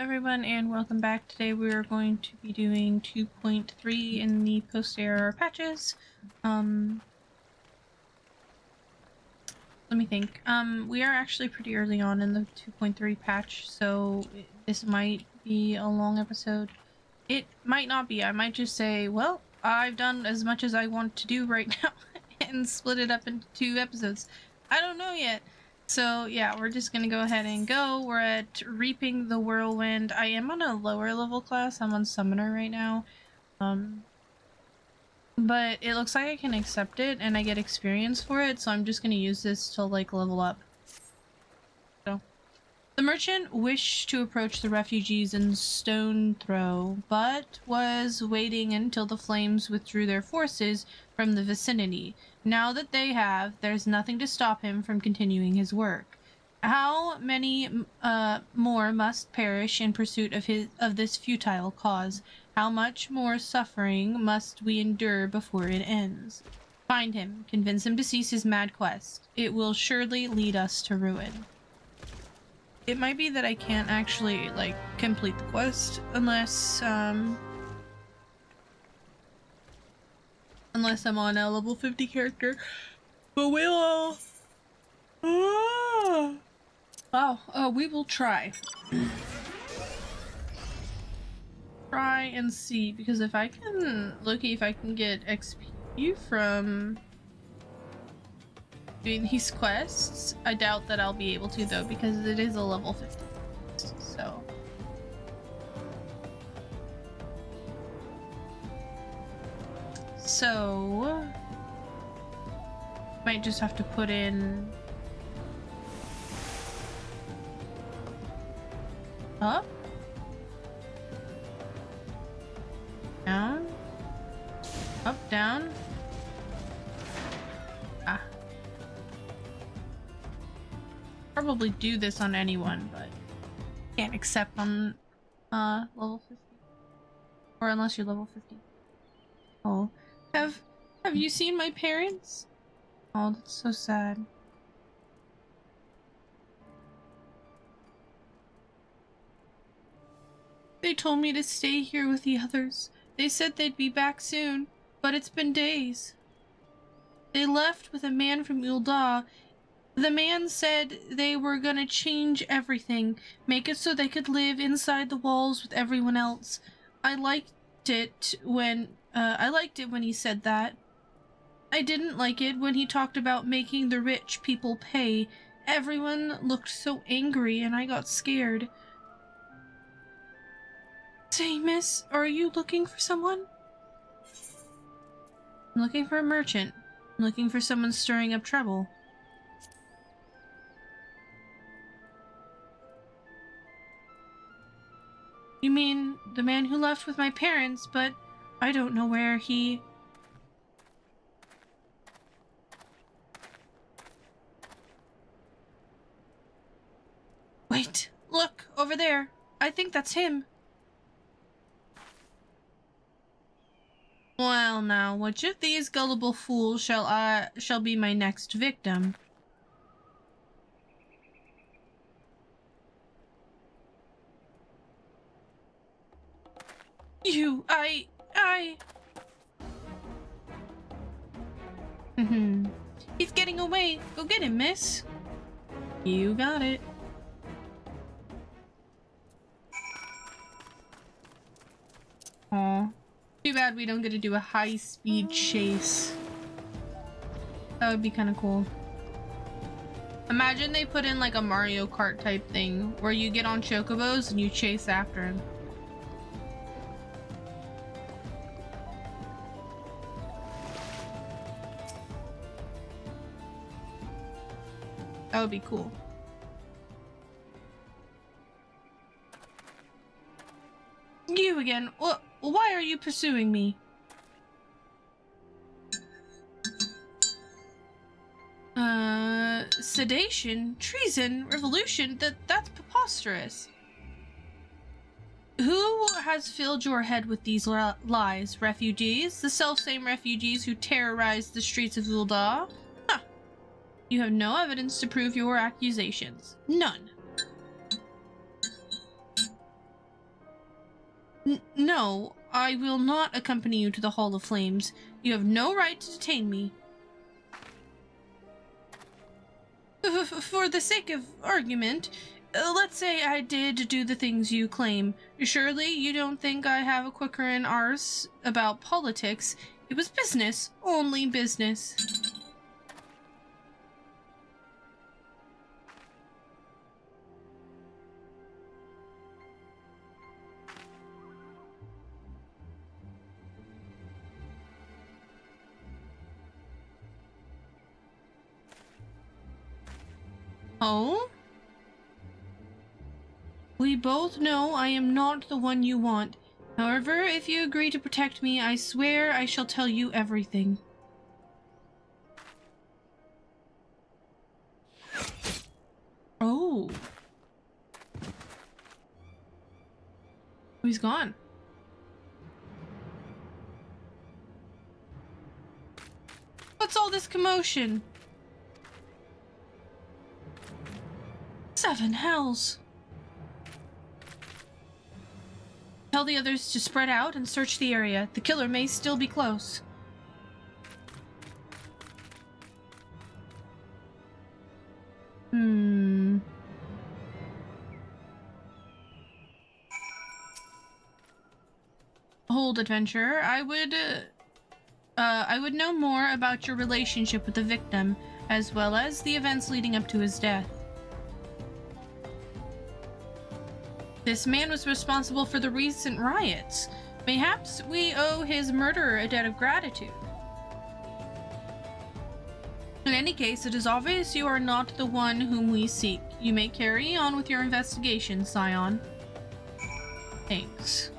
everyone and welcome back. Today we are going to be doing 2.3 in the post-ARR patches. Um, let me think. Um, we are actually pretty early on in the 2.3 patch, so this might be a long episode. It might not be. I might just say, well, I've done as much as I want to do right now and split it up into two episodes. I don't know yet. So yeah, we're just gonna go ahead and go. We're at Reaping the Whirlwind. I am on a lower level class. I'm on Summoner right now. Um, but it looks like I can accept it and I get experience for it, so I'm just gonna use this to like level up. So, the merchant wished to approach the refugees in stone throw, but was waiting until the flames withdrew their forces from the vicinity. Now that they have, there's nothing to stop him from continuing his work. How many uh, more must perish in pursuit of his of this futile cause? How much more suffering must we endure before it ends? Find him, convince him to cease his mad quest. It will surely lead us to ruin. It might be that I can't actually, like, complete the quest unless, um, Unless I'm on a level 50 character. But we'll... Ah. Wow, uh, we will try. try and see, because if I can... Looky if I can get XP from doing these quests. I doubt that I'll be able to though, because it is a level 50. So... So... Might just have to put in... Up? Down? Up, down? Ah. Probably do this on anyone, but can't accept on uh level 50. Or unless you're level 50. Oh. Have have you seen my parents? Oh, that's so sad. They told me to stay here with the others. They said they'd be back soon, but it's been days. They left with a man from Ul'dah. The man said they were gonna change everything, make it so they could live inside the walls with everyone else. I liked it when uh, I liked it when he said that. I didn't like it when he talked about making the rich people pay. Everyone looked so angry and I got scared. Say, miss, are you looking for someone? I'm looking for a merchant. I'm looking for someone stirring up trouble. You mean the man who left with my parents, but I don't know where he... Wait, look, over there. I think that's him. Well now, which of these gullible fools shall I shall be my next victim? You, I, I... Mm-hmm. He's getting away. Go get him, miss. You got it. Aw. Too bad we don't get to do a high-speed chase. That would be kind of cool. Imagine they put in like a Mario Kart type thing where you get on chocobos and you chase after him. That would be cool. You again? Why are you pursuing me? Uh, sedation, treason, revolution, that that's preposterous. Who has filled your head with these lies? Refugees? The self-same refugees who terrorized the streets of Ul'dah? You have no evidence to prove your accusations. None. N no, I will not accompany you to the Hall of Flames. You have no right to detain me. For the sake of argument, uh, let's say I did do the things you claim. Surely you don't think I have a quicker in arse about politics. It was business, only business. Oh? We both know I am not the one you want. However, if you agree to protect me, I swear I shall tell you everything. Oh. Oh, he's gone. What's all this commotion? Seven hells. Tell the others to spread out and search the area. The killer may still be close. Hmm. Hold, adventurer. I would... Uh, uh, I would know more about your relationship with the victim, as well as the events leading up to his death. This man was responsible for the recent riots. Mayhaps we owe his murderer a debt of gratitude. In any case, it is obvious you are not the one whom we seek. You may carry on with your investigation, Scion. Thanks.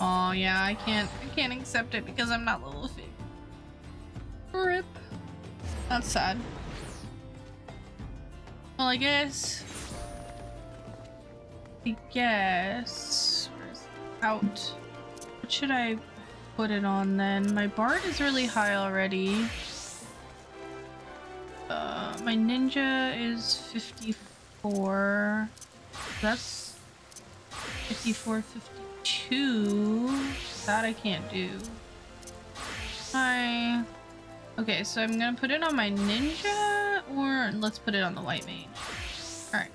Oh yeah, I can't I can't accept it because I'm not level 50. Rip. That's sad. Well, I guess... I guess... Out. What should I put it on then? My Bard is really high already. Uh, my Ninja is 54. That's 54, 52. That I can't do. Hi. Okay, so I'm gonna put it on my ninja, or let's put it on the white mage. Alright.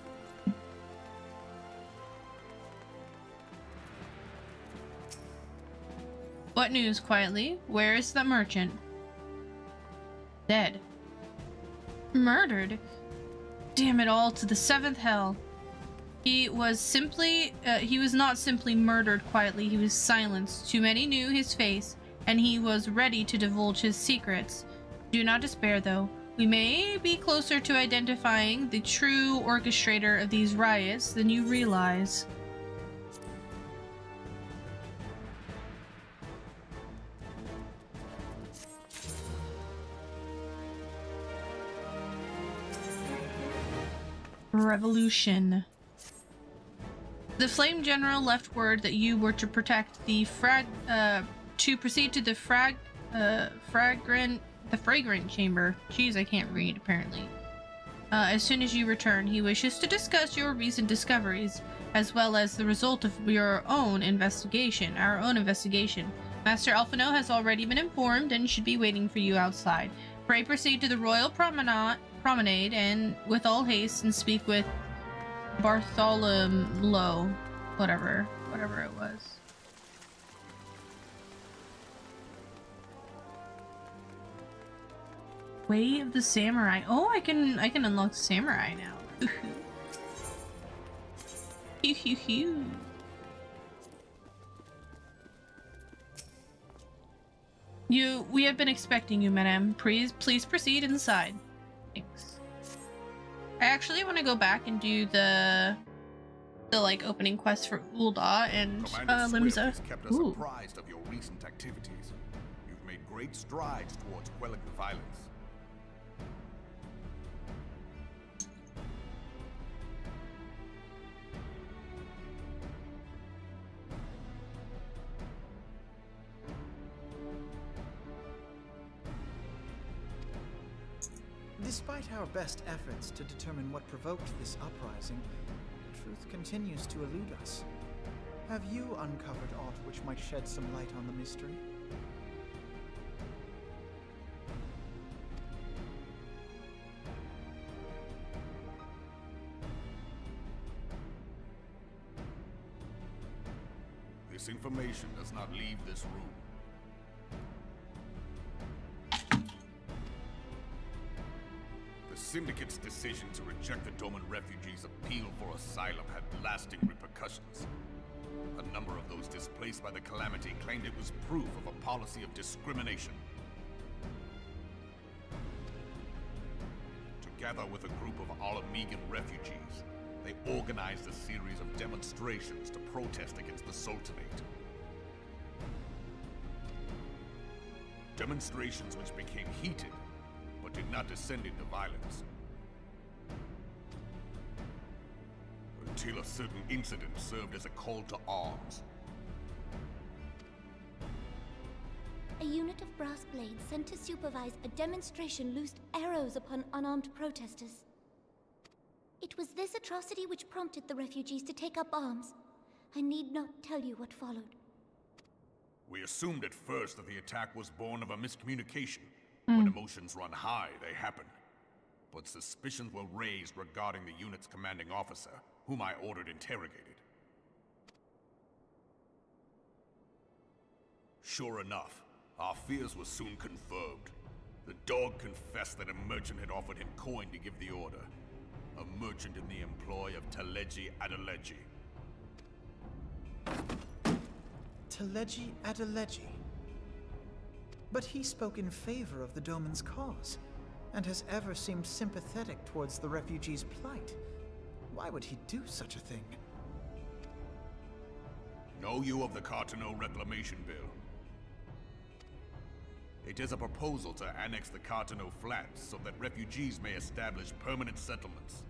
What news, quietly? Where is the merchant? Dead. Murdered? Damn it all to the seventh hell. He was simply, uh, he was not simply murdered quietly, he was silenced. Too many knew his face, and he was ready to divulge his secrets. Do not despair, though. We may be closer to identifying the true orchestrator of these riots than you realize. Revolution. The Flame General left word that you were to protect the frag, uh, to proceed to the frag, uh, fragrant the fragrant chamber. Jeez, I can't read, apparently. Uh, as soon as you return, he wishes to discuss your recent discoveries, as well as the result of your own investigation, our own investigation. Master Alphinaud has already been informed and should be waiting for you outside. Pray proceed to the Royal Promenade, promenade and with all haste and speak with Bartholomew, whatever, whatever it was. Way of the Samurai. Oh, I can I can unlock Samurai now. Hoo hoo hoo. You, we have been expecting you, madame. Please, please proceed inside. Thanks. I actually want to go back and do the, the like opening quest for Ul'dah and uh, Limsa. kept us Ooh. apprised of your recent activities. You've made great strides towards quelling violence. Despite our best efforts to determine what provoked this uprising, the truth continues to elude us. Have you uncovered aught which might shed some light on the mystery? This information does not leave this room. Syndicate's decision to reject the Doman refugees' appeal for asylum had lasting repercussions. A number of those displaced by the Calamity claimed it was proof of a policy of discrimination. Together with a group of Ala Mhigan refugees, they organized a series of demonstrations to protest against the Sultanate. Demonstrations which became heated, did not descend into violence. Until a certain incident served as a call to arms. A unit of brass blades sent to supervise a demonstration loosed arrows upon unarmed protesters. It was this atrocity which prompted the refugees to take up arms. I need not tell you what followed. We assumed at first that the attack was born of a miscommunication. When hmm. emotions run high, they happen. But suspicions were raised regarding the unit's commanding officer, whom I ordered interrogated. Sure enough, our fears were soon confirmed. The dog confessed that a merchant had offered him coin to give the order. A merchant in the employ of Teleji Adeleji. Teleji Adeleji. But he spoke in favor of the Doman's cause, and has ever seemed sympathetic towards the refugees' plight. Why would he do such a thing? Know you of the Carteneau Reclamation Bill? It is a proposal to annex the Carteneau Flats so that refugees may establish permanent settlements.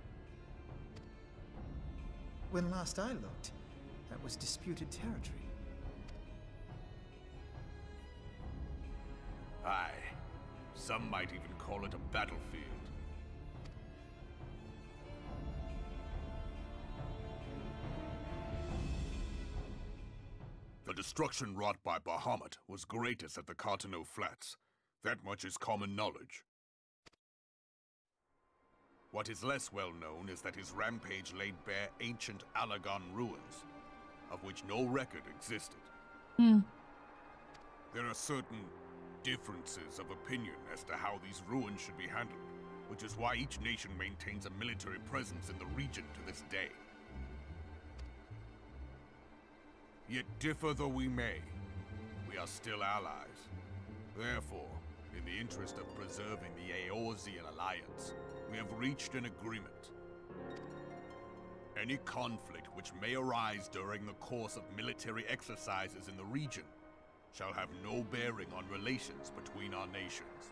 When last I looked, that was disputed territory. Aye. Some might even call it a battlefield. The destruction wrought by Bahamut was greatest at the Carteneau Flats. That much is common knowledge. What is less well known is that his rampage laid bare ancient Allagan ruins, of which no record existed. Hmm. There are certain differences of opinion as to how these ruins should be handled, which is why each nation maintains a military presence in the region to this day. Yet differ though we may, we are still allies. Therefore, in the interest of preserving the Eorzean alliance, we have reached an agreement. Any conflict which may arise during the course of military exercises in the region shall have no bearing on relations between our nations.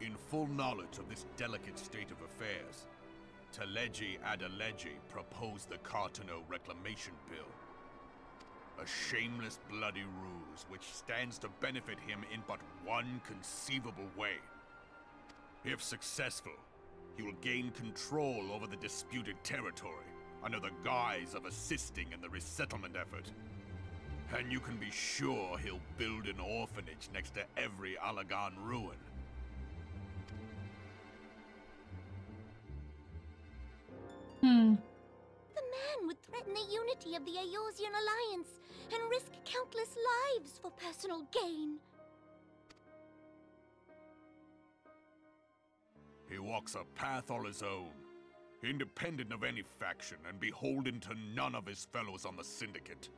In full knowledge of this delicate state of affairs, Teleji Adeleji proposed the Carteneau Reclamation Bill. A shameless bloody ruse which stands to benefit him in but one conceivable way. If successful, he will gain control over the disputed territory under the guise of assisting in the resettlement effort. And you can be sure he'll build an orphanage next to every Allagan ruin. Hmm. The man would threaten the unity of the Eorzean Alliance and risk countless lives for personal gain. He walks a path all his own, independent of any faction and beholden to none of his fellows on the Syndicate.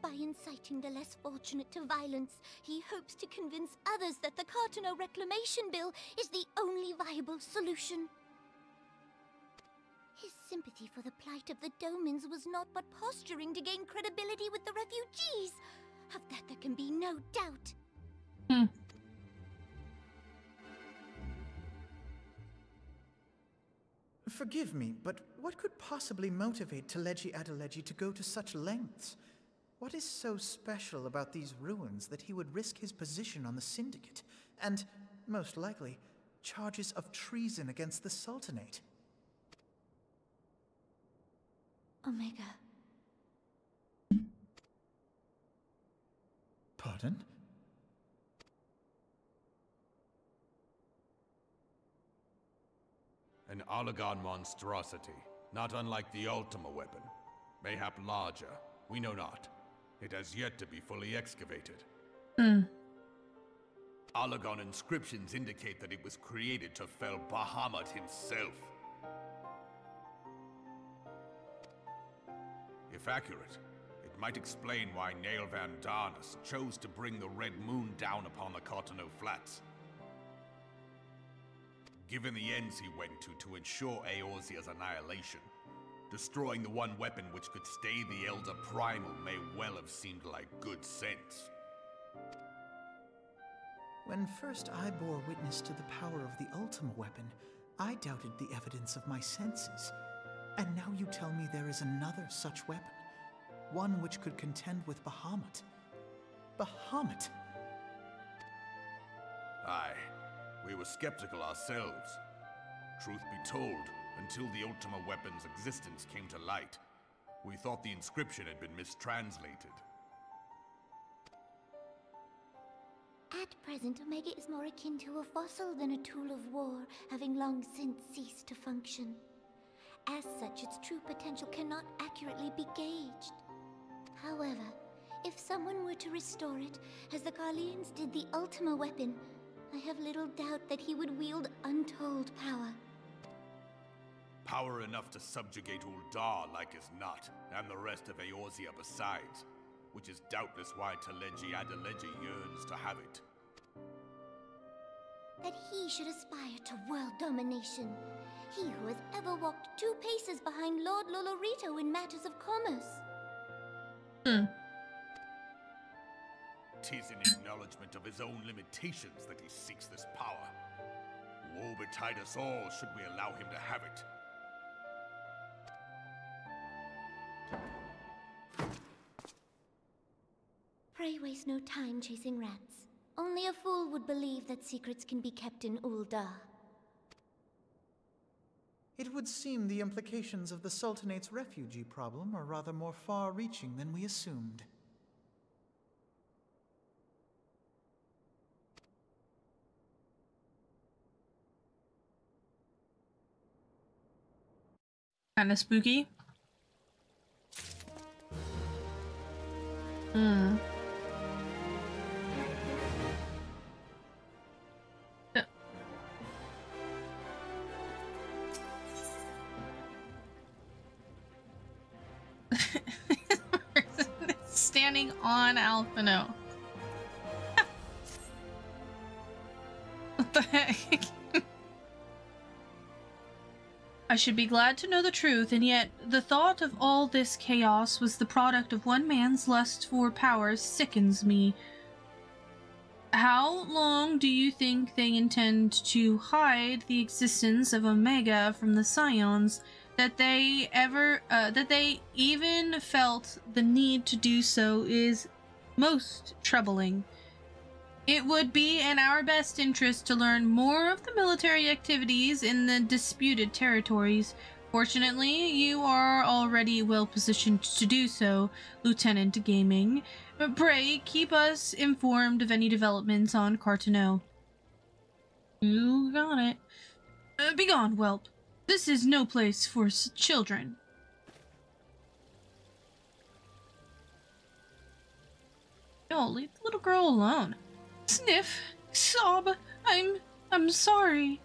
By inciting the less fortunate to violence, he hopes to convince others that the Carteneau Reclamation Bill is the only viable solution. His sympathy for the plight of the Domans was not but posturing to gain credibility with the refugees. Of that there can be no doubt. Hmm. Forgive me, but what could possibly motivate Teleji Adeleji to go to such lengths? What is so special about these ruins that he would risk his position on the Syndicate, and, most likely, charges of treason against the Sultanate. Omega. Pardon? An Allagan monstrosity, not unlike the Ultima weapon. Mayhap larger, we know not. It has yet to be fully excavated. Hmm. Allagan inscriptions indicate that it was created to fell Bahamut himself. If accurate, it might explain why Nael Van Darnus chose to bring the Red Moon down upon the Carteneau Flats. Given the ends he went to to ensure Eorzea's annihilation, destroying the one weapon which could stay the Elder Primal may well have seemed like good sense. When first I bore witness to the power of the Ultima weapon, I doubted the evidence of my senses. And now you tell me there is another such weapon, one which could contend with Bahamut. Bahamut! Aye, we were skeptical ourselves. Truth be told, until the Ultima weapon's existence came to light, we thought the inscription had been mistranslated. At present, Omega is more akin to a fossil than a tool of war, having long since ceased to function. As such, its true potential cannot accurately be gauged. However, if someone were to restore it, as the Garleans did the Ultima weapon, I have little doubt that he would wield untold power. Power enough to subjugate Ul'dah like as not, and the rest of Eorzea besides, which is doubtless why Teleji Adeleji yearns to have it. That he should aspire to world domination. He who has ever walked two paces behind Lord Lolorito in matters of commerce. Hmm. Tis in acknowledgement of his own limitations that he seeks this power. Woe betide us all should we allow him to have it. No time chasing rats. Only a fool would believe that secrets can be kept in Ul'dah. It would seem the implications of the Sultanate's refugee problem are rather more far reaching than we assumed. Kind of spooky. Hmm. On Alphinaud. what the heck? I should be glad to know the truth, and yet the thought of all this chaos was the product of one man's lust for power sickens me. How long do you think they intend to hide the existence of Omega from the Scions? That they ever, uh, that they even felt the need to do so is most troubling. It would be in our best interest to learn more of the military activities in the disputed territories. Fortunately, you are already well positioned to do so, Lieutenant Gaming. But Pray keep us informed of any developments on Carteneau. You got it. Uh, begone, whelp. This is no place for children. Yo, leave the little girl alone. Sniff, sob, I'm, I'm sorry.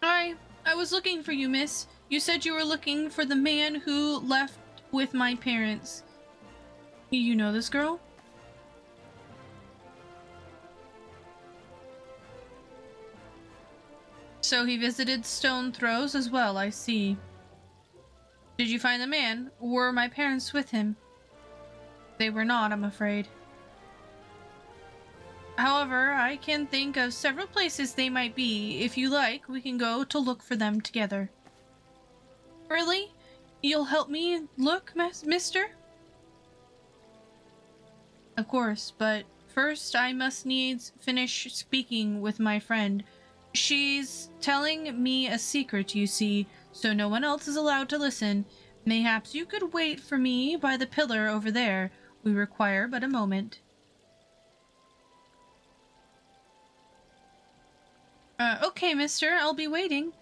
I, I was looking for you, miss. You said you were looking for the man who left with my parents. You know this girl? So he visited Stone Throws as well, I see. Did you find the man? Were my parents with him? They were not, I'm afraid. However, I can think of several places they might be. If you like, we can go to look for them together. Really? you'll help me look, mister? Of course, but first I must needs finish speaking with my friend. She's telling me a secret, you see, so no one else is allowed to listen. Mayhaps you could wait for me by the pillar over there. We require but a moment. Uh, okay, mister, I'll be waiting.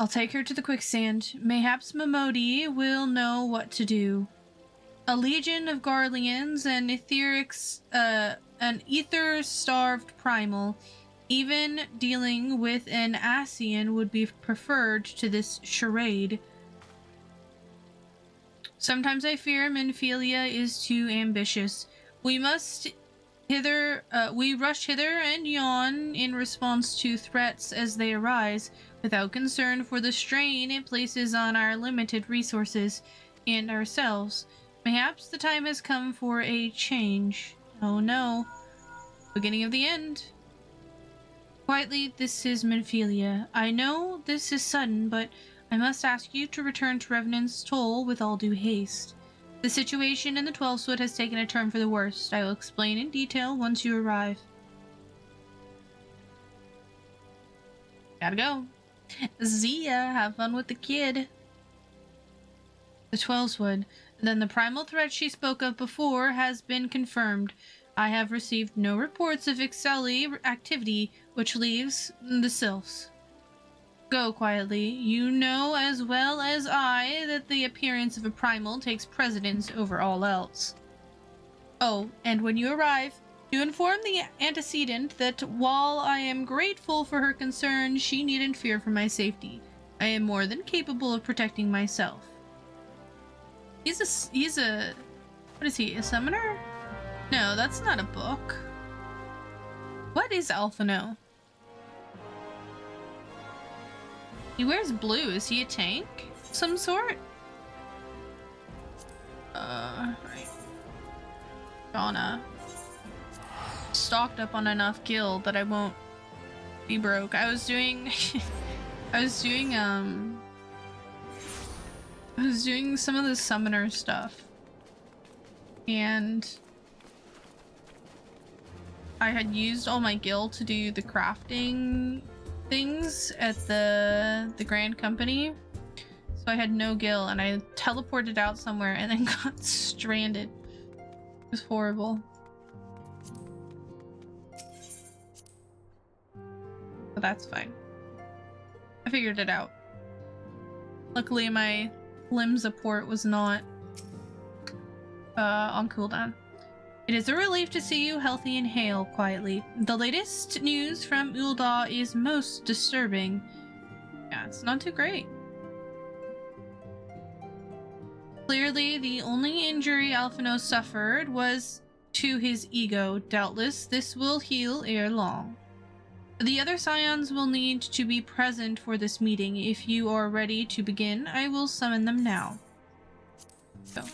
I'll take her to the quicksand. Mayhaps Momodi will know what to do. A legion of Garleans and Etherics, uh, an ether-starved primal, even dealing with an Ascian would be preferred to this charade. Sometimes I fear Minfilia is too ambitious. We must hither, uh, we rush hither and yon in response to threats as they arise, without concern for the strain it places on our limited resources and ourselves. Perhaps the time has come for a change. Oh no. Beginning of the end. Quietly, this is Minfilia. I know this is sudden, but I must ask you to return to Revenant's Toll with all due haste. The situation in the Twelveswood has taken a turn for the worst. I will explain in detail once you arrive. Gotta go. Zia, have fun with the kid. The Twelveswood. Then the primal threat she spoke of before has been confirmed. I have received no reports of Ixali activity, which leaves the Sylphs. Go quietly. You know as well as I that the appearance of a primal takes precedence over all else. Oh, and when you arrive, to inform the antecedent that while I am grateful for her concern, she needn't fear for my safety. I am more than capable of protecting myself. He's a, he's a, what is he, a summoner? No, that's not a book. What is Alphinaud? He wears blue. Is he a tank? Some sort? Uh, right. Donna stocked up on enough gil that I won't be broke. I was doing I was doing um I was doing some of the summoner stuff and I had used all my gil to do the crafting things at the the Grand Company. So I had no gil and I teleported out somewhere and then got stranded. It was horrible. But that's fine. I figured it out. Luckily, my limb support was not uh, on cooldown. It is a relief to see you healthy and hale quietly. The latest news from Ul'dah is most disturbing. Yeah, it's not too great. Clearly, the only injury Alphinaud suffered was to his ego. Doubtless, this will heal ere long. The other scions will need to be present for this meeting. If you are ready to begin, I will summon them now. So.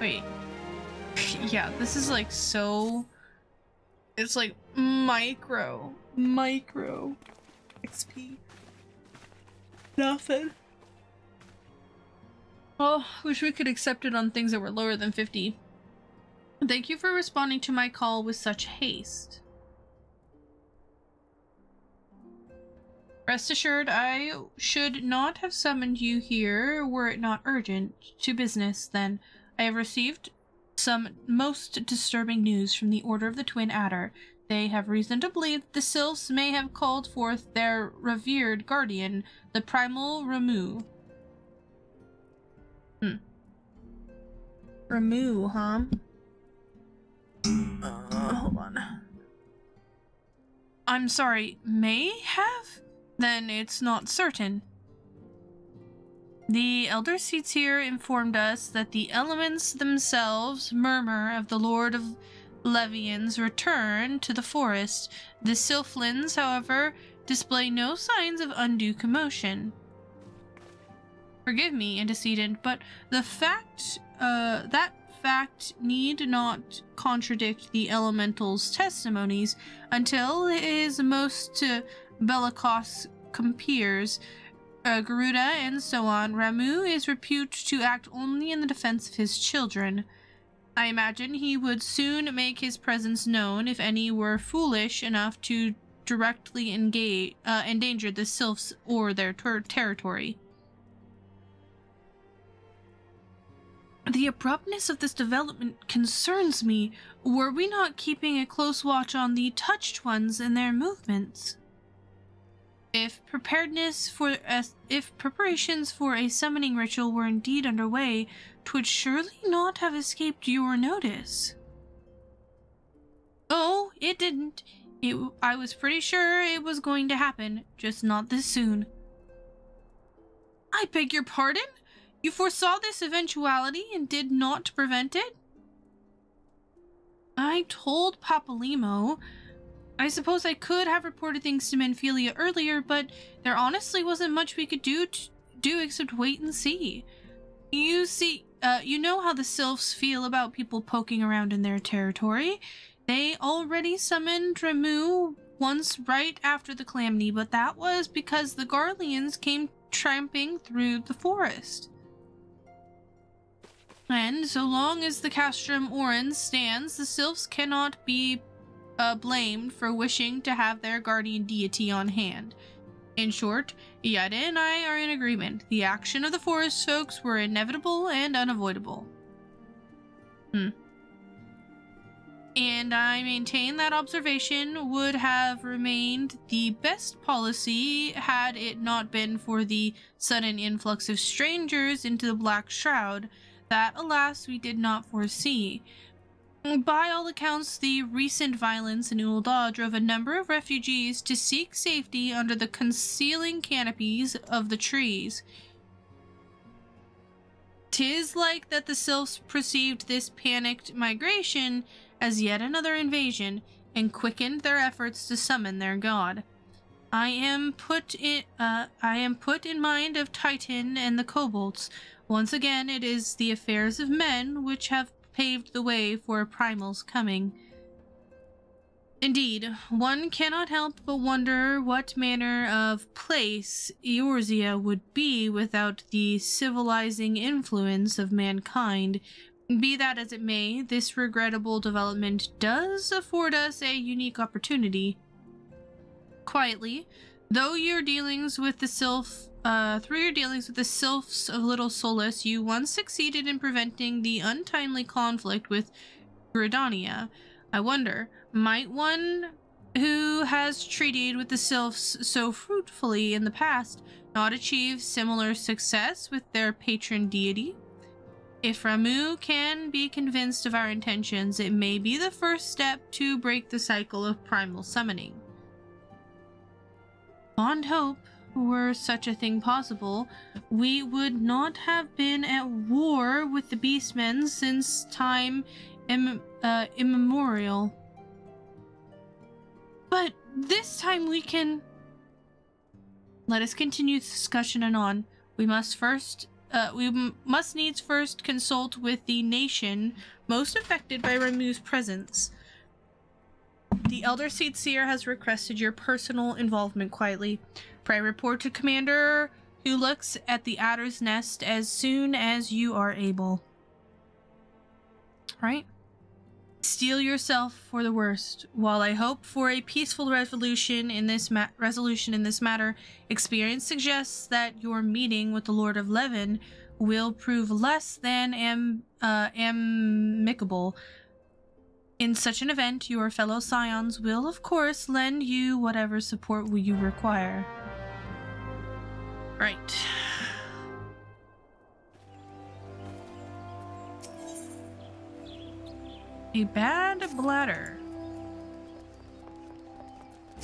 Wait. yeah, this is like so... It's like micro. Micro. XP. Nothing. Oh, wish we could accept it on things that were lower than 50. Thank you for responding to my call with such haste. Rest assured, I should not have summoned you here were it not urgent. To business, then. I have received some most disturbing news from the Order of the Twin Adder. They have reason to believe the Sylphs may have called forth their revered guardian, the Primal Ramuh. Hmm. Ramuh, huh? Hold on. I'm sorry, may have? Then it's not certain. The Elder Seedseer informed us that the elements themselves murmur of the Lord of Levin's return to the forest. The Sylphlands, however, display no signs of undue commotion. Forgive me, antecedent, but the fact uh, that fact need not contradict the elemental's testimonies until his most uh, bellicose compeers, uh, Garuda, and so on, Ramuh is reputed to act only in the defense of his children. I imagine he would soon make his presence known if any were foolish enough to directly engage, uh, endanger the sylphs or their ter territory. The abruptness of this development concerns me. Were we not keeping a close watch on the touched ones and their movements? If preparedness for a, if preparations for a summoning ritual were indeed underway, twould surely not have escaped your notice. Oh, it didn't. It, I was pretty sure it was going to happen, just not this soon. I beg your pardon? You foresaw this eventuality and did not prevent it? I told Papalymo. I suppose I could have reported things to Minfilia earlier, but there honestly wasn't much we could do do except wait and see. You see, uh, you know how the sylphs feel about people poking around in their territory. They already summoned Ramuh once right after the calamity, but that was because the Garleans came tramping through the forest. And so long as the castrum Oriens stands, the sylphs cannot be uh, blamed for wishing to have their guardian deity on hand. In short, Yda and I are in agreement. The action of the forest folks were inevitable and unavoidable. Hmm. And I maintain that observation would have remained the best policy had it not been for the sudden influx of strangers into the Black Shroud that, alas, we did not foresee. By all accounts, the recent violence in Ul'dah drove a number of refugees to seek safety under the concealing canopies of the trees. Tis like that the sylphs perceived this panicked migration as yet another invasion and quickened their efforts to summon their god. I am put in uh, I am put in mind of Titan and the kobolds, once again, it is the affairs of men which have paved the way for Primal's coming. Indeed, one cannot help but wonder what manner of place Eorzea would be without the civilizing influence of mankind. Be that as it may, this regrettable development does afford us a unique opportunity. Quietly, though your dealings with the Sylph uh, through your dealings with the Sylphs of Little Solace, you once succeeded in preventing the untimely conflict with Gridania. I wonder, might one who has treated with the Sylphs so fruitfully in the past not achieve similar success with their patron deity? If Ramuh can be convinced of our intentions, it may be the first step to break the cycle of primal summoning. Fond hope were such a thing possible, we would not have been at war with the beastmen since time Im uh, immemorial. But this time we can... Let us continue this discussion anon. We must first, uh, we must needs first consult with the nation most affected by Ramuh's presence. The Elder Seed Seer has requested your personal involvement quietly. Pray report to Commander Heuloix at the Adder's Nest as soon as you are able. Right? Steel yourself for the worst. While I hope for a peaceful resolution in this resolution in this matter, experience suggests that your meeting with the Lord of Levin will prove less than am uh, amicable. In such an event, your fellow scions will, of course, lend you whatever support you require. Right. A bad bladder.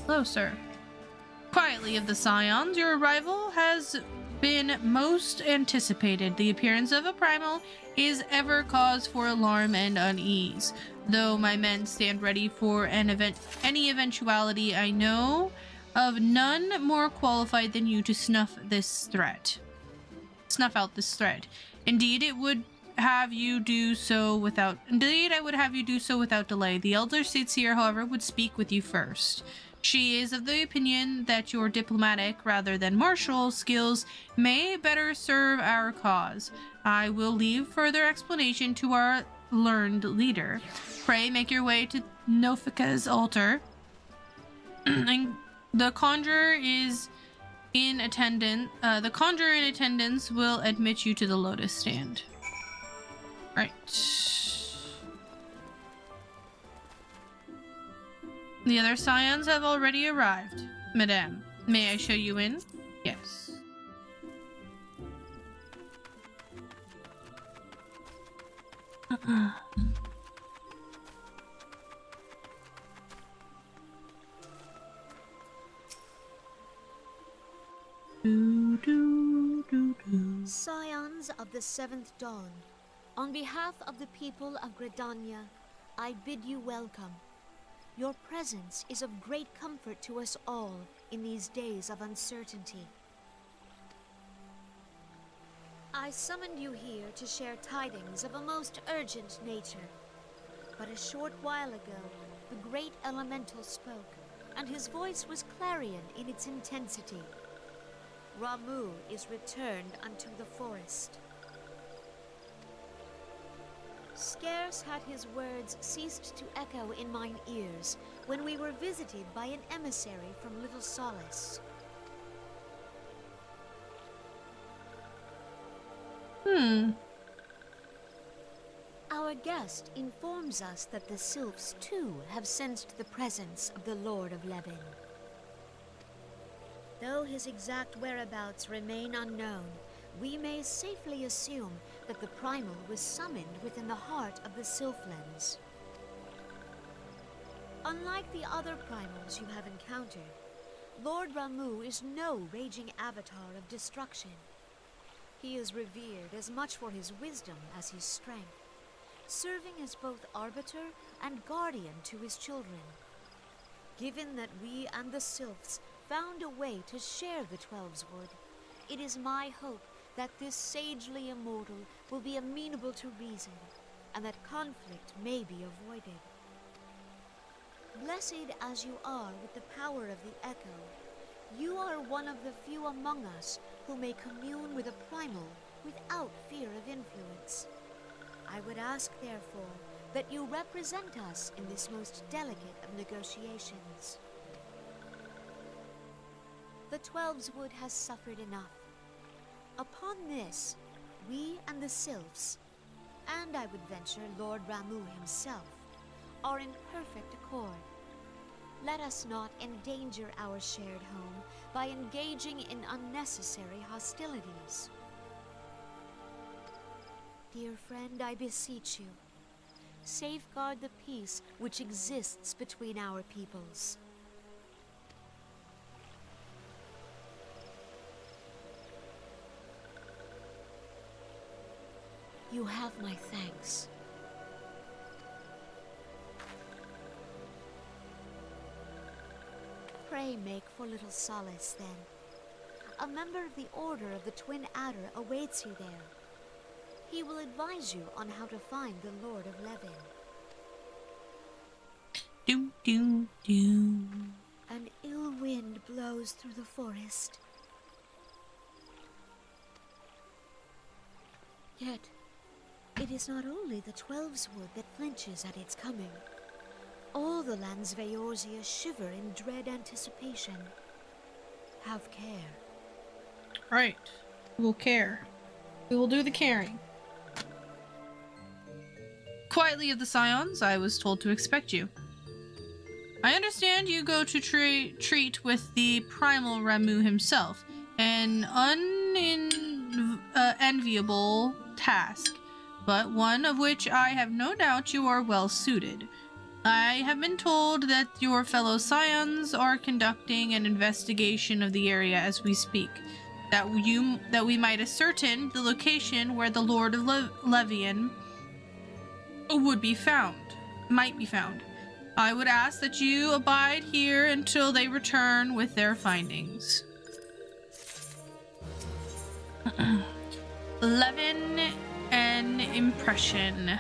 Hello, sir. Quietly of the Scions, your arrival has been most anticipated. The appearance of a primal is ever cause for alarm and unease. Though my men stand ready for an event any eventuality I know of none more qualified than you to snuff this threat. Snuff out this threat. Indeed, it would have you do so without... Indeed, I would have you do so without delay. The Elder Seedseer, however, would speak with you first. She is of the opinion that your diplomatic rather than martial skills may better serve our cause. I will leave further explanation to our learned leader. Pray make your way to Nophica's altar. the conjurer is in attendance. Uh, the conjurer in attendance will admit you to the lotus stand. Right. The other scions have already arrived. Madame, may I show you in? Yes. do, do, do, do. Scions of the Seventh Dawn, on behalf of the people of Gridania, I bid you welcome. Your presence is of great comfort to us all in these days of uncertainty. I summoned you here to share tidings of a most urgent nature. But a short while ago, the great elemental spoke, and his voice was clarion in its intensity. Ramuh is returned unto the forest. Scarce had his words ceased to echo in mine ears when we were visited by an emissary from Little Solace. Hmm. Our guest informs us that the Sylphs too have sensed the presence of the Lord of Levin. Though his exact whereabouts remain unknown, we may safely assume that the Primal was summoned within the heart of the Sylphlands. Unlike the other Primals you have encountered, Lord Ramuh is no raging avatar of destruction. He is revered as much for his wisdom as his strength, serving as both arbiter and guardian to his children. Given that we and the Sylphs found a way to share the Twelveswood, it is my hope that this sagely immortal will be amenable to reason, and that conflict may be avoided. Blessed as you are with the power of the Echo, you are one of the few among us who may commune with a primal without fear of influence. I would ask, therefore, that you represent us in this most delicate of negotiations. The Twelveswood has suffered enough. Upon this, we and the Sylphs, and I would venture Lord Ramuh himself, are in perfect accord. Let us not endanger our shared home by engaging in unnecessary hostilities. Dear friend, I beseech you, safeguard the peace which exists between our peoples. You have my thanks. Pray make for little solace, then. A member of the Order of the Twin Adder awaits you there. He will advise you on how to find the Lord of Levin. Do, do, do. An ill wind blows through the forest. Yet, it is not only the Twelveswood that flinches at its coming. All the lands of Eorzea shiver in dread anticipation. Have care. Right. We will care. We will do the caring. Quietly of the Scions, I was told to expect you. I understand you go to tre treat with the primal Ramuh himself, an unenviable uh, task, but one of which I have no doubt you are well suited. I have been told that your fellow Scions are conducting an investigation of the area as we speak. That you that we might ascertain the location where the Lord of Le Levin would be found, might be found. I would ask that you abide here until they return with their findings. Levin and impression.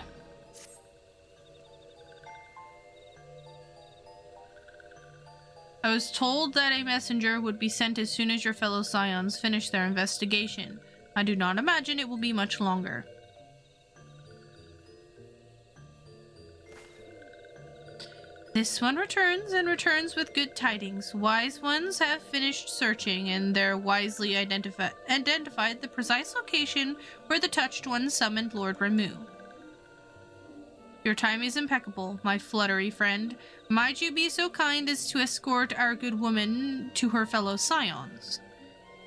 I was told that a messenger would be sent as soon as your fellow scions finish their investigation. I do not imagine it will be much longer. This one returns and returns with good tidings. Wise ones have finished searching and they're wisely identifi identified the precise location where the touched one summoned Lord Ramuh. Your time is impeccable, my fluttery friend. Might you be so kind as to escort our good woman to her fellow scions?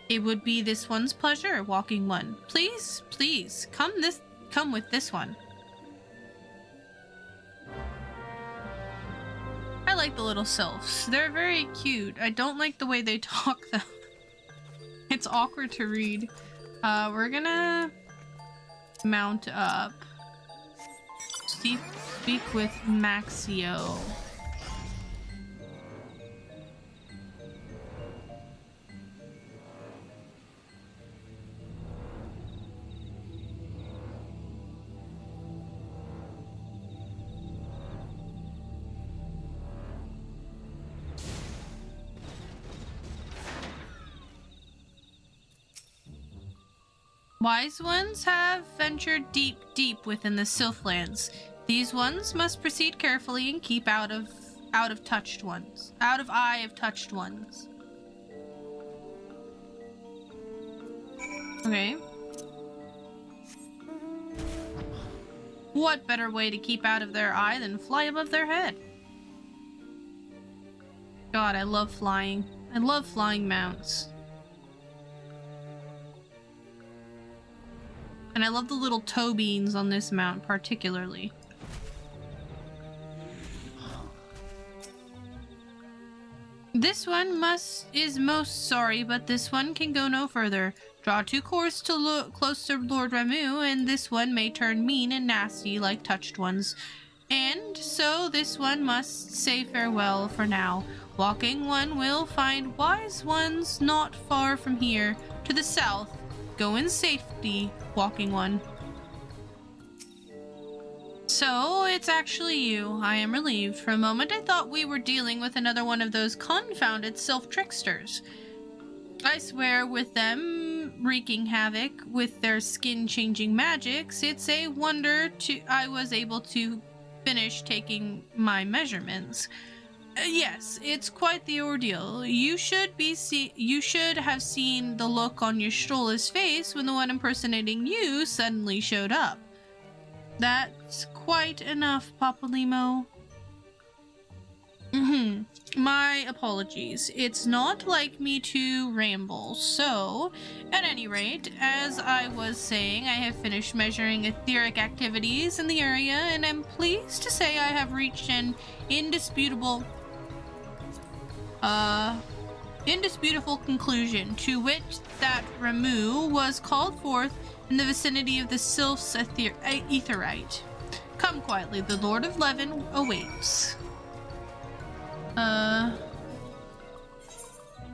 It would be this one's pleasure, walking one. Please, please, come this come with this one. Like the little sylphs. They're very cute. I don't like the way they talk though. it's awkward to read. Uh, we're gonna mount up. Speak, speak with Maxio. Wise ones have ventured deep, deep within the Sylphlands. These ones must proceed carefully and keep out of out of touched ones. Out of eye of touched ones. Okay. What better way to keep out of their eye than fly above their head? God, I love flying. I love flying mounts. And I love the little toe beans on this mount particularly. This one must is most sorry, but this one can go no further. Draw two course to look close to Lord Ramuh, and this one may turn mean and nasty like touched ones. And so this one must say farewell for now. Walking one will find wise ones not far from here, to the south. Go in safety, walking one. So, it's actually you. I am relieved. For a moment I thought we were dealing with another one of those confounded self-tricksters. I swear with them wreaking havoc with their skin-changing magics, it's a wonder to I was able to finish taking my measurements. Uh, yes, it's quite the ordeal. You should be see you should have seen the look on your stroller's face when the one impersonating you suddenly showed up. That's quite enough, Papalymo. Mm-hmm. My apologies. It's not like me to ramble. So, at any rate, as I was saying, I have finished measuring etheric activities in the area, and I'm pleased to say I have reached an indisputable, uh, indisputable conclusion, to which that Ramuh was called forth in the vicinity of the Sylph's ether Aetheryte. Come quietly, the Lord of Levin awaits. Uh...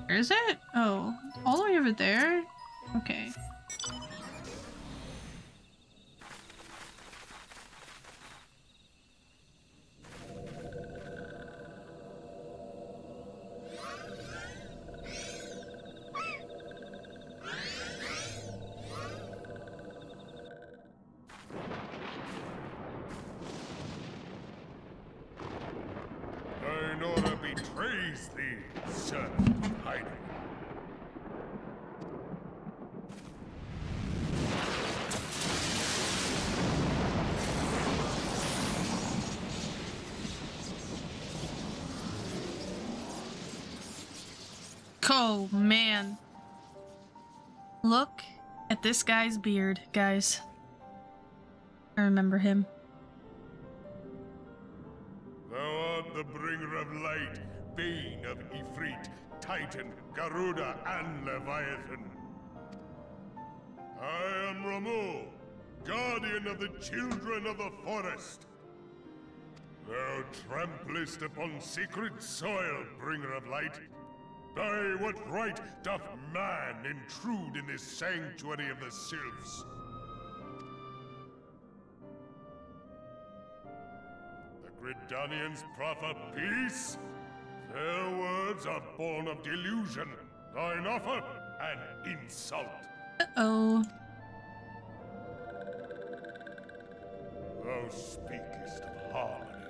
Where is it? Oh, all the way over there? Okay. Hiding. Oh, man. Look at this guy's beard, guys. I remember him. Garuda, and Leviathan. I am Ramuh, guardian of the children of the forest. Thou tramplest upon sacred soil, bringer of light. By what right doth man intrude in this sanctuary of the sylphs? The Gridanians proffer peace? Their words are born of delusion. Thine offer, an insult. Uh-oh. Thou speakest of harmony,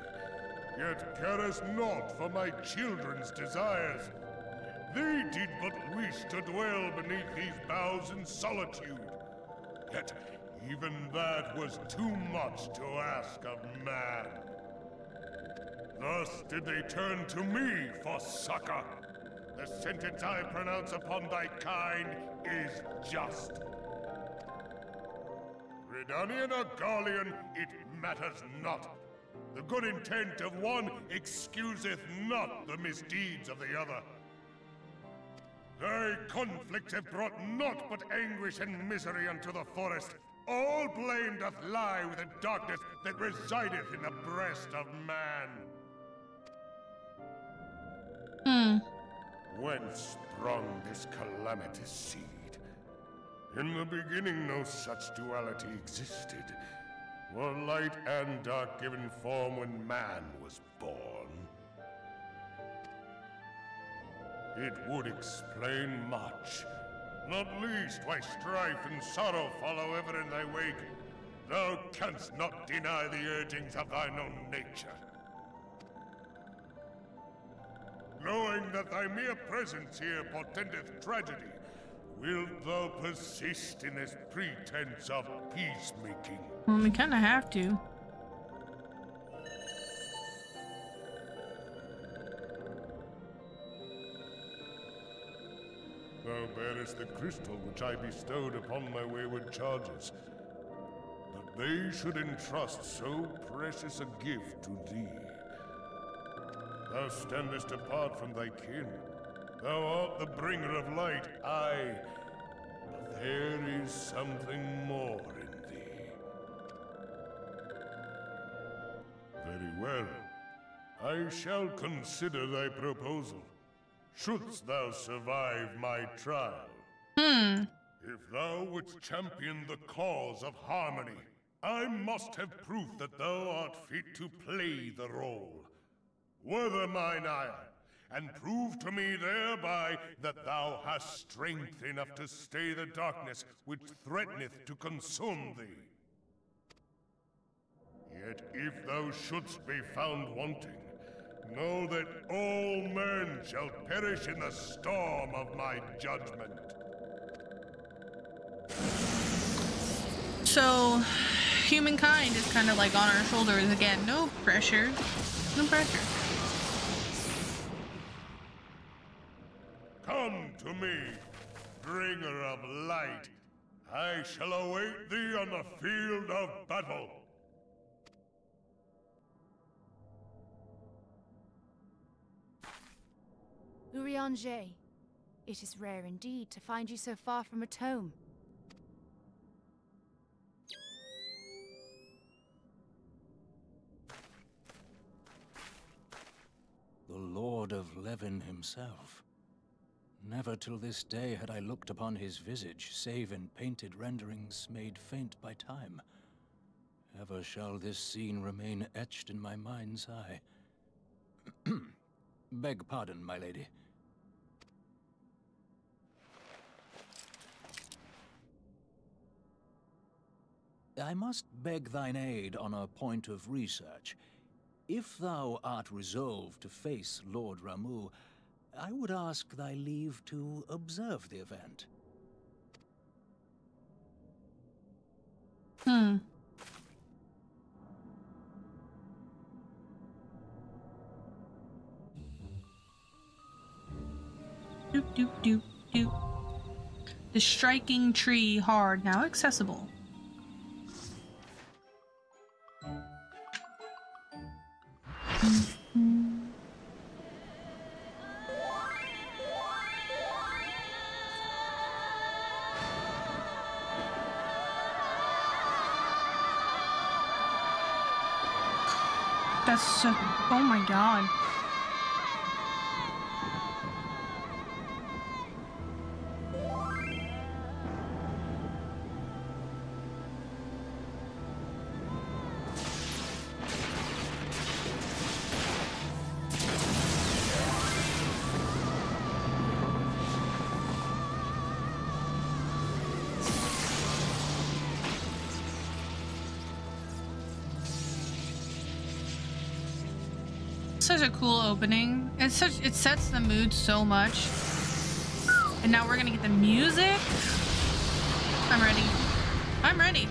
yet carest naught for my children's desires. They did but wish to dwell beneath these boughs in solitude. Yet even that was too much to ask of man. Thus did they turn to me for succor. The sentence I pronounce upon thy kind is just. Gridanian or Garlean, it matters not. The good intent of one excuseth not the misdeeds of the other. Thy conflicts have brought naught but anguish and misery unto the forest. All blame doth lie with the darkness that resideth in the breast of man. Whence sprung this calamitous seed? In the beginning no such duality existed. Were light and dark given form when man was born? It would explain much. Not least why strife and sorrow follow ever in thy wake. Thou canst not deny the urgings of thine own nature. Knowing that thy mere presence here portendeth tragedy, wilt thou persist in this pretense of peacemaking? Well, we kind of have to. Thou bearest the crystal which I bestowed upon my wayward charges. That they should entrust so precious a gift to thee. Thou standest apart from thy kin. Thou art the bringer of light, aye. But there is something more in thee. Very well. I shall consider thy proposal. Shouldst thou survive my trial. Hmm. If thou wouldst champion the cause of harmony, I must have proof that thou art fit to play the role. Wither mine ire, and prove to me thereby that thou hast strength enough to stay the darkness which threateneth to consume thee. Yet if thou shouldst be found wanting, know that all men shall perish in the storm of my judgment. So, humankind is kind of like on our shoulders again. No pressure. No pressure. Come to me, bringer of light. I shall await thee on the field of battle. Urianger, it is rare indeed to find you so far from a tome. The Lord of Levin himself. Never till this day had I looked upon his visage, save in painted renderings made faint by time. Ever shall this scene remain etched in my mind's eye. Beg pardon, my lady. I must beg thine aid on a point of research. If thou art resolved to face Lord Ramuh, I would ask thy leave to observe the event. Hmm. Doop doop doop doop. The striking tree hard now accessible. Oh my god. A cool opening. It's such it sets the mood so much. And now we're gonna get the music. I'm ready. I'm ready.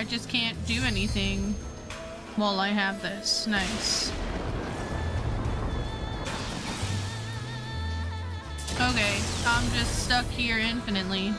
I just can't do anything while I have this. Nice. Okay, I'm just stuck here infinitely.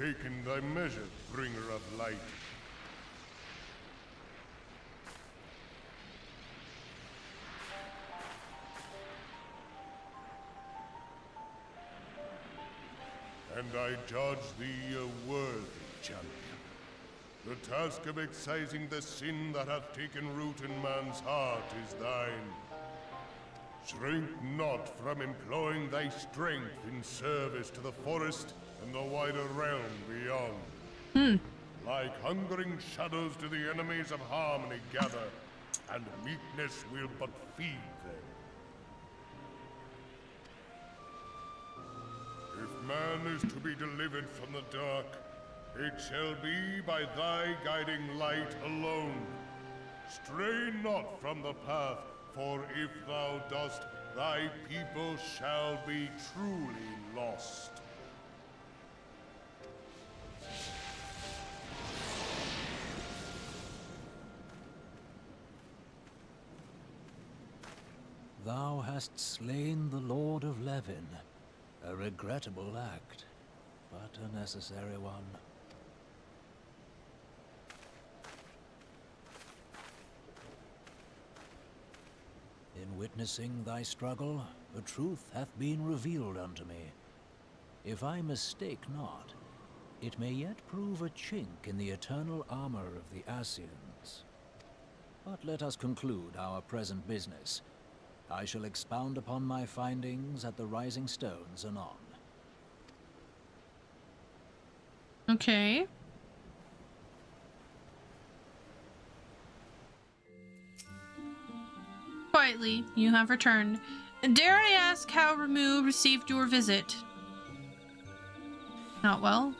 Taken thy measure, bringer of light. And I judge thee a worthy champion. The task of excising the sin that hath taken root in man's heart is thine. Shrink not from employing thy strength in service to the forest and the wider realm beyond. Hmm. Like hungering shadows do the enemies of harmony gather, and meekness will but feed them. If man is to be delivered from the dark, it shall be by thy guiding light alone. Stray not from the path, for if thou dost, thy people shall be truly lost. Thou hast slain the Lord of Levin. A regrettable act, but a necessary one. In witnessing thy struggle, the truth hath been revealed unto me. If I mistake not, it may yet prove a chink in the eternal armor of the Ascians. But let us conclude our present business. I shall expound upon my findings at the Rising Stones anon. Okay. Quietly, you have returned. Dare I ask how Ramuh received your visit? Not well.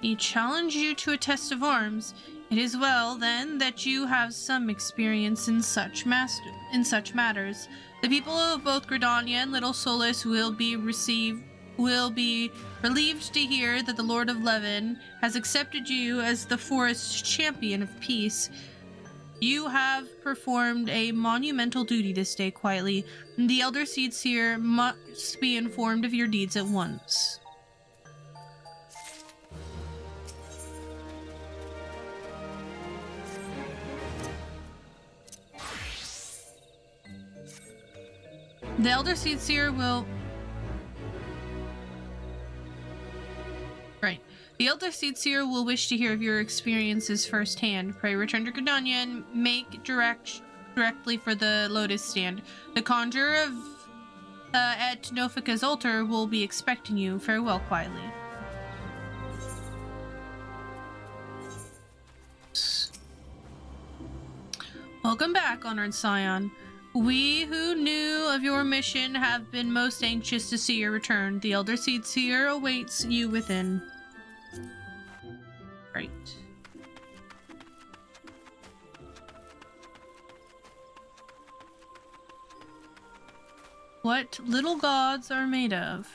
He challenged you to a test of arms. It is well, then, that you have some experience in such master in such matters. The people of both Gridania and Little Solace will be will be relieved to hear that the Lord of Levin has accepted you as the forest's champion of peace. You have performed a monumental duty this day quietly. The Elder Seedseer must be informed of your deeds at once. The Elder Seer will... Right. The Elder Seer will wish to hear of your experiences firsthand. Pray return to Gridania and make direct directly for the Lotus Stand. The Conjurer of uh, at Nophica's altar will be expecting you. Farewell quietly. Welcome back, Honored Scion. We who knew of your mission have been most anxious to see your return. The Elder Seedseer awaits you within. Right. What little gods are made of.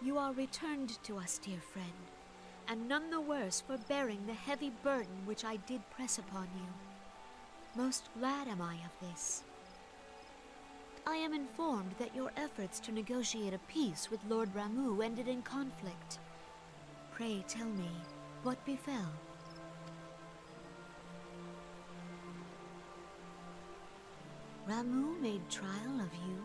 You are returned to us, dear friend and none the worse for bearing the heavy burden which I did press upon you. Most glad am I of this. I am informed that your efforts to negotiate a peace with Lord Ramuh ended in conflict. Pray tell me, what befell? Ramuh made trial of you?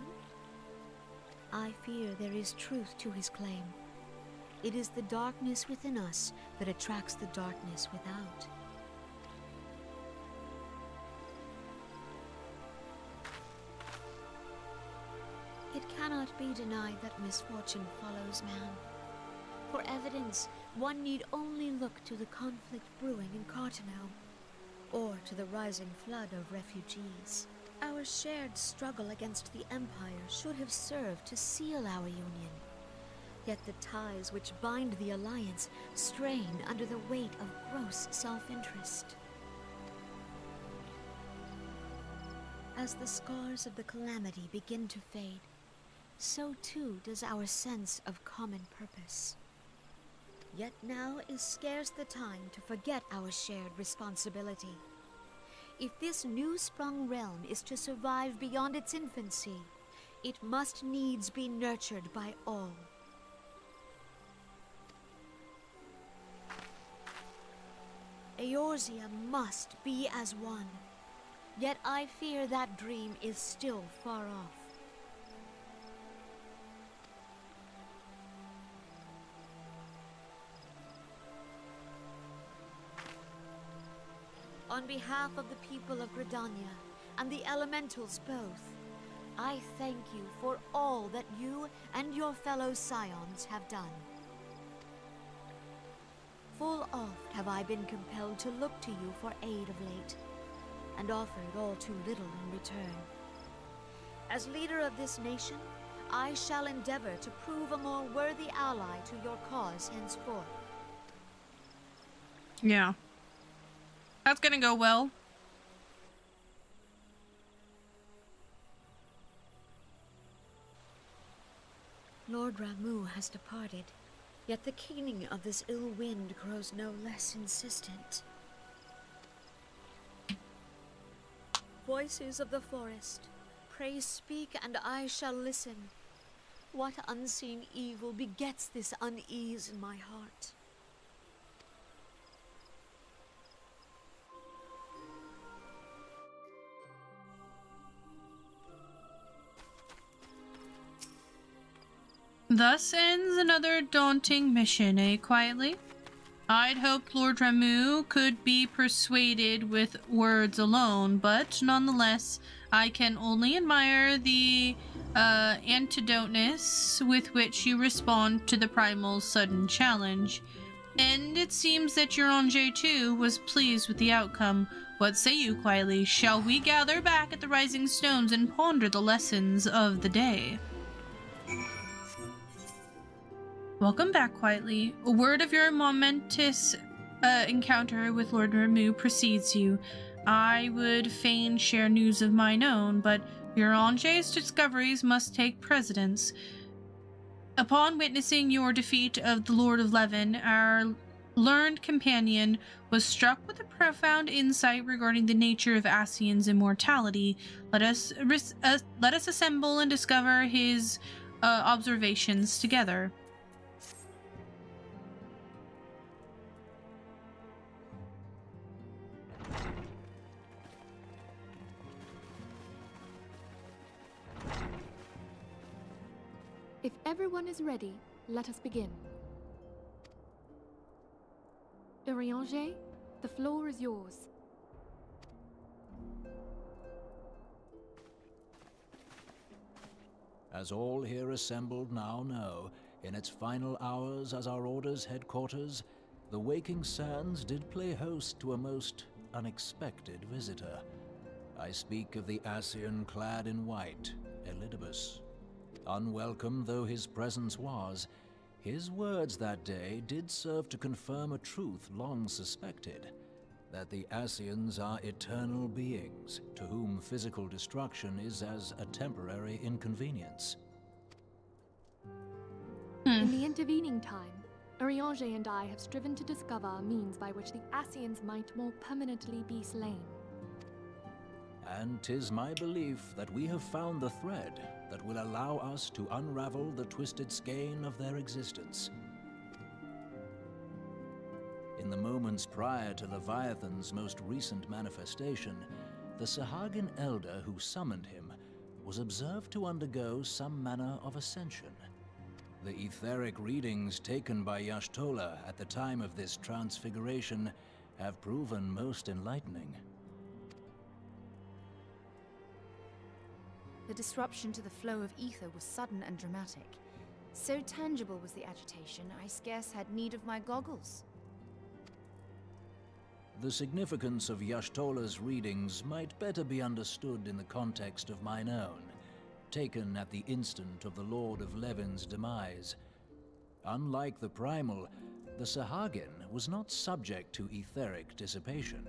I fear there is truth to his claim. It is the darkness within us that attracts the darkness without. It cannot be denied that misfortune follows man. For evidence, one need only look to the conflict brewing in Carteneau, or to the rising flood of refugees. Our shared struggle against the Empire should have served to seal our union. Yet the ties which bind the Alliance strain under the weight of gross self-interest. As the scars of the Calamity begin to fade, so too does our sense of common purpose. Yet now is scarce the time to forget our shared responsibility. If this new-sprung realm is to survive beyond its infancy, it must needs be nurtured by all. Eorzea must be as one. Yet I fear that dream is still far off. On behalf of the people of Gridania and the Elementals both, I thank you for all that you and your fellow Scions have done. Full oft have I been compelled to look to you for aid of late, and offered all too little in return. As leader of this nation, I shall endeavor to prove a more worthy ally to your cause henceforth. Yeah. That's gonna go well. Lord Ramuh has departed, yet the keening of this ill wind grows no less insistent. Voices of the forest, pray speak and I shall listen. What unseen evil begets this unease in my heart? Thus ends another daunting mission, eh, quietly? I'd hoped Lord Ramuh could be persuaded with words alone, but nonetheless, I can only admire the uh, antidoteness with which you respond to the Primal's sudden challenge. And it seems that Urianger too was pleased with the outcome. What say you, quietly? Shall we gather back at the Rising Stones and ponder the lessons of the day? Welcome back, quietly. A word of your momentous uh, encounter with Lord Ramuh precedes you. I would fain share news of mine own, but Urianger's discoveries must take precedence. Upon witnessing your defeat of the Lord of Levin, our learned companion was struck with a profound insight regarding the nature of Ascian's immortality. Let us uh, let us assemble and discover his uh, observations together. If everyone is ready, let us begin. Urianger, the floor is yours. As all here assembled now know, in its final hours as our Order's headquarters, the Waking Sands did play host to a most unexpected visitor. I speak of the Ascian clad in white, Elidibus. Unwelcome though his presence was, his words that day did serve to confirm a truth long suspected that the Ascians are eternal beings to whom physical destruction is as a temporary inconvenience. Hmm. In the intervening time, Urianger and I have striven to discover a means by which the Ascians might more permanently be slain. And tis my belief that we have found the thread that will allow us to unravel the twisted skein of their existence. In the moments prior to Leviathan's most recent manifestation, the Sahagin elder who summoned him was observed to undergo some manner of ascension. The etheric readings taken by Y'shtola at the time of this transfiguration have proven most enlightening. The disruption to the flow of ether was sudden and dramatic. So tangible was the agitation, I scarce had need of my goggles. The significance of Y'shtola's readings might better be understood in the context of mine own, taken at the instant of the Lord of Levin's demise. Unlike the Primal, the Sahagin was not subject to etheric dissipation.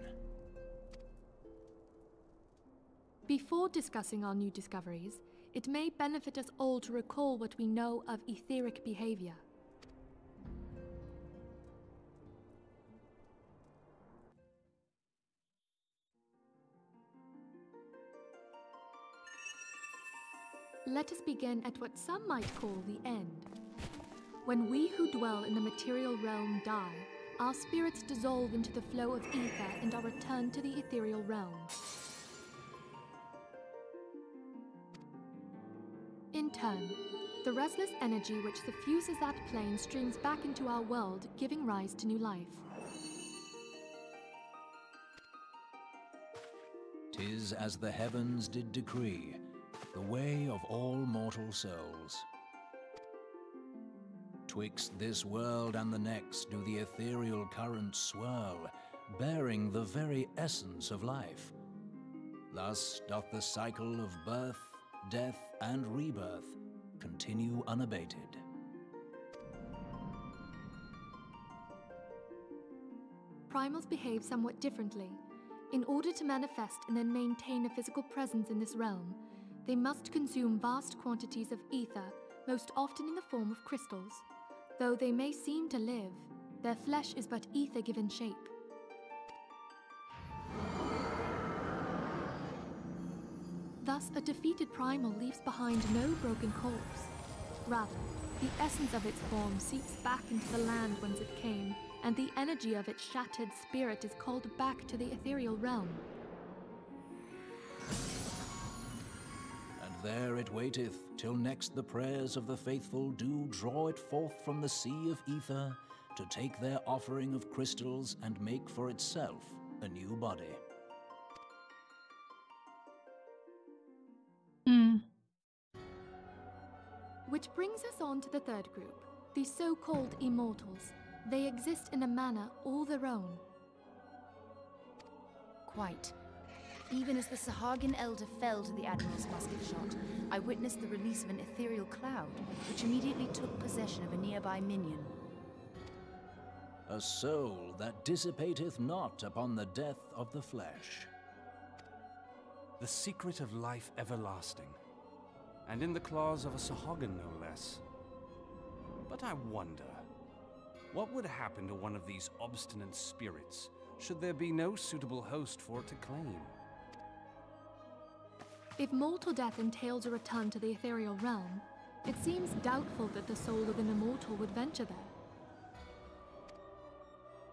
Before discussing our new discoveries, it may benefit us all to recall what we know of etheric behavior. Let us begin at what some might call the end. When we who dwell in the material realm die, our spirits dissolve into the flow of ether and are returned to the ethereal realm. In turn, the restless energy which suffuses that plane streams back into our world, giving rise to new life. Tis as the heavens did decree, the way of all mortal souls. Twixt this world and the next do the ethereal currents swirl, bearing the very essence of life. Thus doth the cycle of birth, death, and rebirth continue unabated. Primals behave somewhat differently, In order to manifest and then maintain a physical presence in this realm, they must consume vast quantities of ether, most often in the form of crystals. Though they may seem to live, their flesh is but ether given shape. Thus, a defeated primal leaves behind no broken corpse. Rather, the essence of its form seeps back into the land whence it came, and the energy of its shattered spirit is called back to the ethereal realm. And there it waiteth, till next the prayers of the faithful do draw it forth from the sea of ether, to take their offering of crystals and make for itself a new body. On to the third group, the so called Immortals. They exist in a manner all their own. Quite. Even as the Sahagin Elder fell to the Admiral's musket shot, I witnessed the release of an ethereal cloud, which immediately took possession of a nearby minion. A soul that dissipateth not upon the death of the flesh. The secret of life everlasting. And in the claws of a Sahagin, no less. But I wonder, what would happen to one of these obstinate spirits should there be no suitable host for it to claim? If mortal death entails a return to the ethereal realm, it seems doubtful that the soul of an immortal would venture there.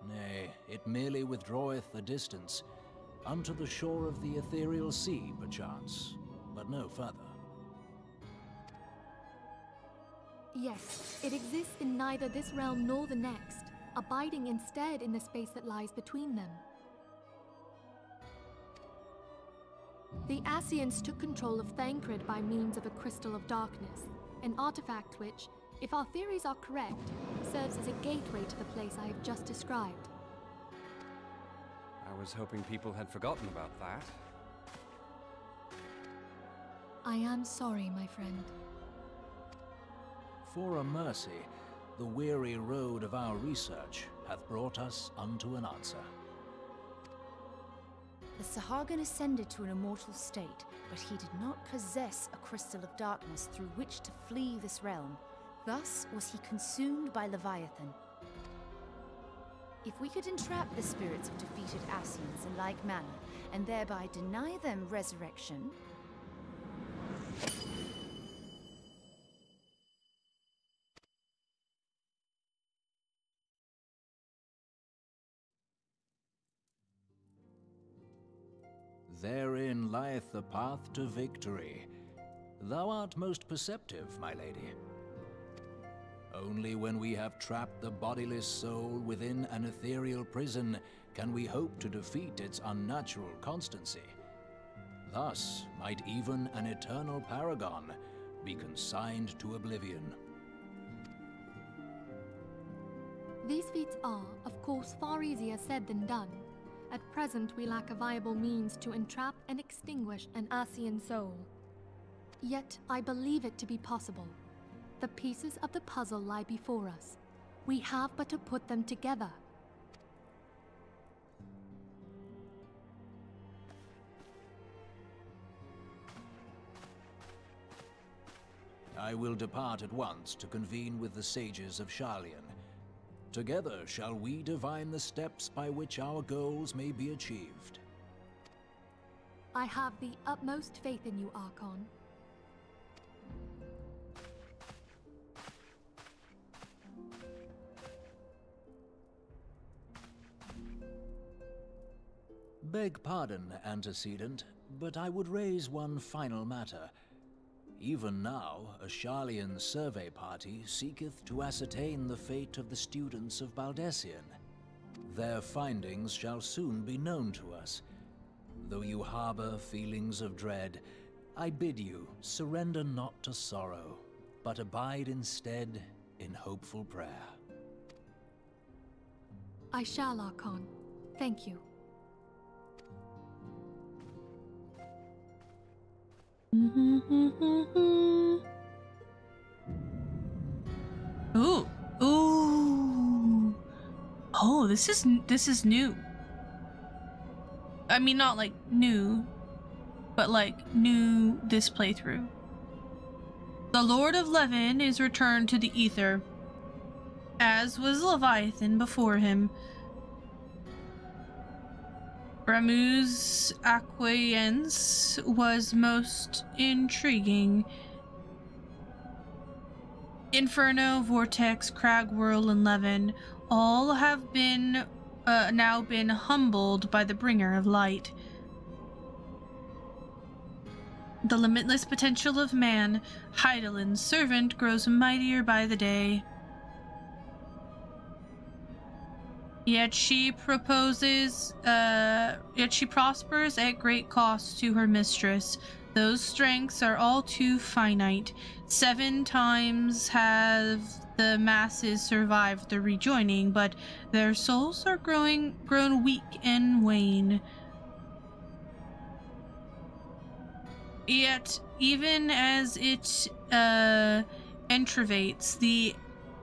Nay, it merely withdraweth a distance, unto the shore of the ethereal sea, perchance, but no further. Yes, it exists in neither this realm nor the next, abiding instead in the space that lies between them. The Ascians took control of Thancred by means of a Crystal of Darkness, an artifact which, if our theories are correct, serves as a gateway to the place I have just described. I was hoping people had forgotten about that. I am sorry, my friend. For a mercy, the weary road of our research hath brought us unto an answer. The Sahagin ascended to an immortal state, but he did not possess a crystal of darkness through which to flee this realm. Thus was he consumed by Leviathan. If we could entrap the spirits of defeated Ascians in like manner, and thereby deny them resurrection, lieth the path to victory. Thou art most perceptive, my lady. Only when we have trapped the bodiless soul within an ethereal prison can we hope to defeat its unnatural constancy. Thus might even an eternal paragon be consigned to oblivion. These feats are, of course, far easier said than done. At present, we lack a viable means to entrap and extinguish an Ascian soul. Yet, I believe it to be possible. The pieces of the puzzle lie before us. We have but to put them together. I will depart at once to convene with the sages of Sharlayan. Together shall we divine the steps by which our goals may be achieved. I have the utmost faith in you, Archon. Beg pardon, antecedent, but I would raise one final matter. Even now, a Sharlayan survey party seeketh to ascertain the fate of the students of Baldesion. Their findings shall soon be known to us. Though you harbor feelings of dread, I bid you surrender not to sorrow, but abide instead in hopeful prayer. I shall, Archon. Thank you. Mm-hmm. Ooh, ooh. Oh, this is this is new. I mean, not like new, but like new this playthrough. The Lord of Levin is returned to the Ether, as was Leviathan before him. Ramuh's acquiescence was most intriguing. Inferno, Vortex, Cragwhirl, and Levin all have been uh, now been humbled by the bringer of light. The limitless potential of man, Hydaelyn's servant, grows mightier by the day. Yet she proposes, uh, yet she prospers at great cost to her mistress. Those strengths are all too finite. Seven times have the masses survived the rejoining, but their souls are growing grown weak and wane. Yet, even as it uh, entrevates, the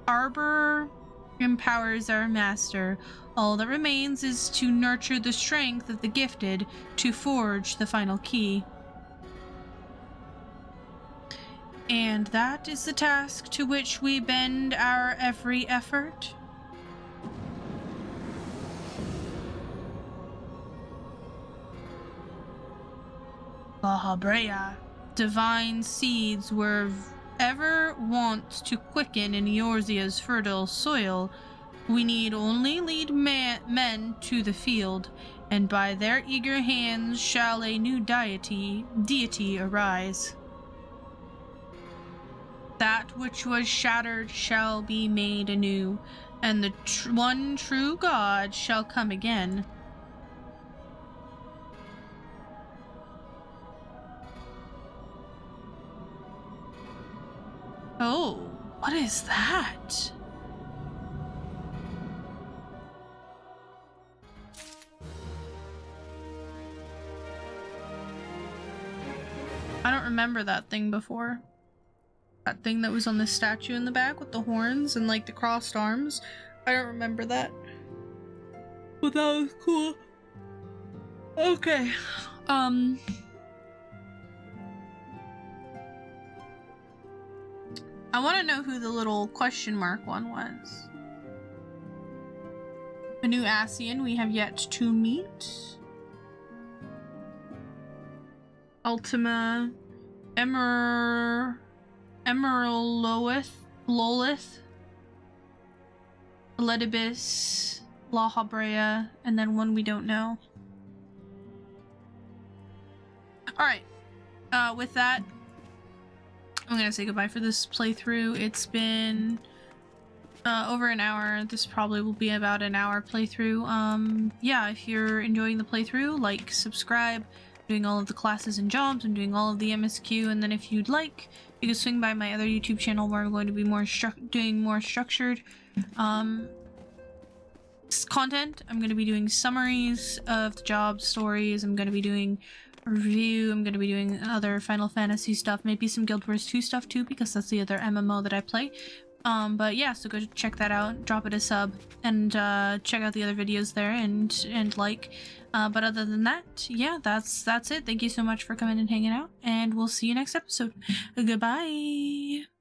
arbor empowers our master. All that remains is to nurture the strength of the gifted to forge the final key. And that is the task to which we bend our every effort. Lahabrea, divine seeds were ever wont to quicken in Eorzea's fertile soil, we need only lead men to the field, and by their eager hands shall a new deity, deity arise. That which was shattered shall be made anew, and the tr one true God shall come again. Oh, what is that? I don't remember that thing before. That thing that was on the statue in the back with the horns and like the crossed arms. I don't remember that. But that was cool. Okay. Um... I want to know who the little question mark one was. The new Ascian we have yet to meet. Ultima Emer Emerald Lolith Ledibus Lahabrea and then one we don't know. Alright. Uh, with that, I'm gonna say goodbye for this playthrough. It's been uh, over an hour. This probably will be about an hour playthrough. Um, yeah, if you're enjoying the playthrough, like, subscribe, doing all of the classes and jobs, and doing all of the MSQ, and then if you'd like, you can swing by my other YouTube channel where I'm going to be more doing more structured um, content. I'm going to be doing summaries of the job stories. I'm going to be doing review. I'm going to be doing other Final Fantasy stuff, maybe some Guild Wars 2 stuff too, because that's the other MMO that I play. Um, but yeah, so go check that out, drop it a sub, and uh, check out the other videos there and and like. Uh, but other than that, yeah, that's that's it. Thank you so much for coming and hanging out, and we'll see you next episode. Goodbye.